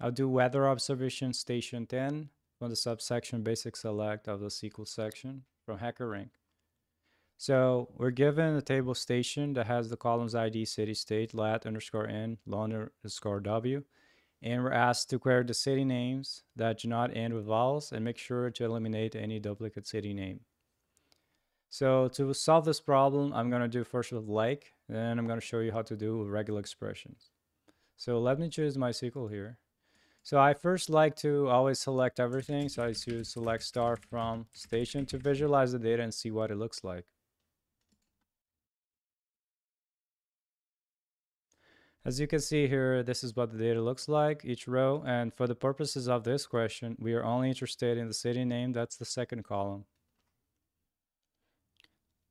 I'll do weather observation station 10 from the subsection basic select of the SQL section from HackerRank. So we're given a table station that has the columns ID, city, state, lat underscore n, lon underscore w. And we're asked to query the city names that do not end with vowels and make sure to eliminate any duplicate city name. So to solve this problem, I'm going to do first with like, then I'm going to show you how to do regular expressions. So let me choose MySQL here. So I first like to always select everything. So I choose select star from station to visualize the data and see what it looks like. As you can see here, this is what the data looks like, each row. And for the purposes of this question, we are only interested in the city name. That's the second column.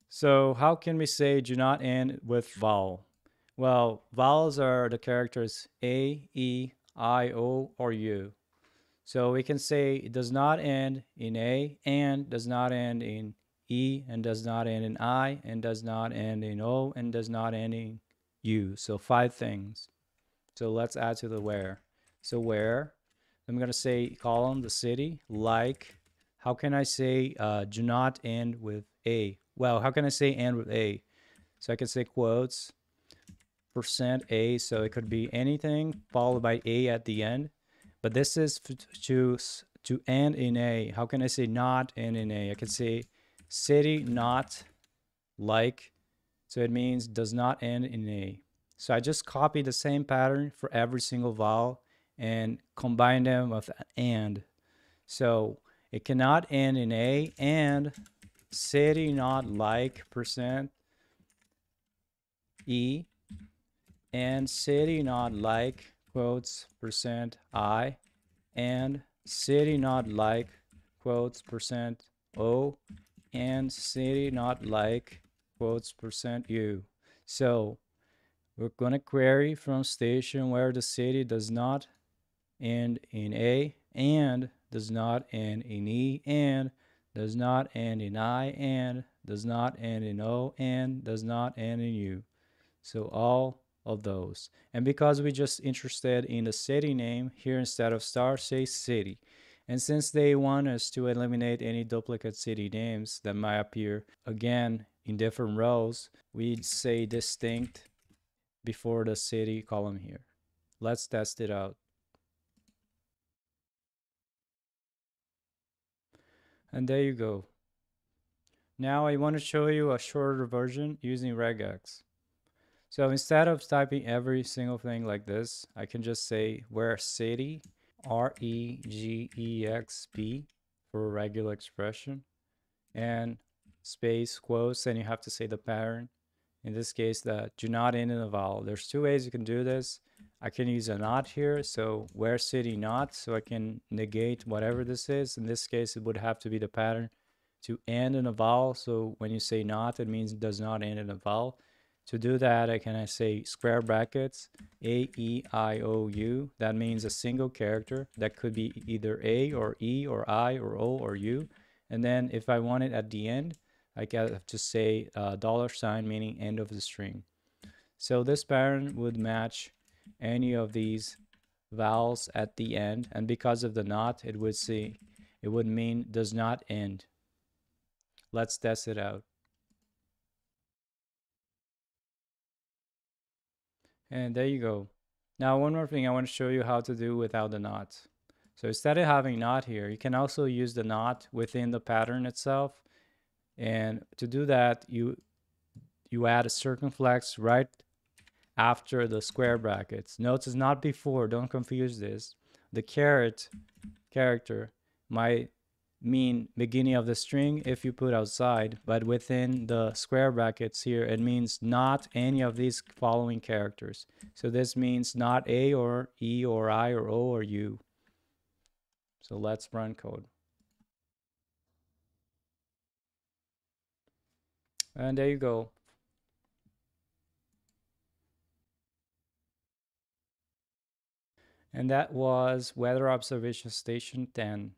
So how can we say do not end with vowel? Well, vowels are the characters A, E, I, O, or U. So we can say it does not end in A and does not end in E and does not end in I and does not end in O and does not end in U. So five things. So let's add to the where. So where, I'm going to say column, the city, like. How can I say uh, do not end with A? Well, how can I say end with A? So I can say quotes, percent A. So it could be anything followed by A at the end. But this is to, to end in A. How can I say not end in A? I can say city not like so it means does not end in A. So I just copy the same pattern for every single vowel and combine them with and. So it cannot end in A and city not like percent E and city not like quotes percent I and city not like quotes percent O and city not like quotes percent u. So we're going to query from station where the city does not end in A and does not end in E and does not end in I and does not end in O and does not end in U. So all of those. And because we're just interested in the city name, here instead of star, say city. And since they want us to eliminate any duplicate city names that might appear again in different rows, we say distinct before the city column here. Let's test it out. And there you go. Now I want to show you a shorter version using regex. So instead of typing every single thing like this, I can just say where city, R-E-G-E-X-P for a regular expression. And space quotes and you have to say the pattern. In this case that do not end in a vowel. There's two ways you can do this. I can use a not here so where city not so I can negate whatever this is. In this case it would have to be the pattern to end in a vowel. So when you say not it means it does not end in a vowel to do that I can say square brackets A E I O U that means a single character that could be either A or E or I or O or U and then if I want it at the end I have to say uh, dollar sign meaning end of the string. So this pattern would match any of these vowels at the end and because of the not it would say it would mean does not end. Let's test it out. And there you go. Now one more thing I want to show you how to do without the not. So instead of having not here, you can also use the not within the pattern itself and to do that, you you add a circumflex right after the square brackets. Notice not before, don't confuse this. The caret character might mean beginning of the string if you put outside, but within the square brackets here, it means not any of these following characters. So this means not A or E or I or O or U. So let's run code. And there you go. And that was Weather Observation Station 10.